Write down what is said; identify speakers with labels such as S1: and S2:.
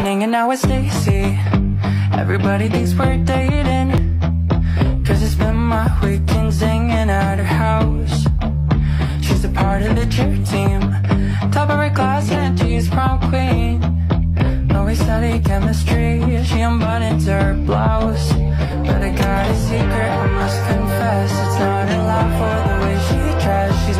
S1: hanging out with Stacey. Everybody thinks we're dating. Cause I spend my weekends hanging at her house. She's a part of the cheer team. Top of her class and she's prom queen. We study chemistry. She unbuttons her blouse. But I got a secret, I must confess. It's not in love for the way she dressed. She's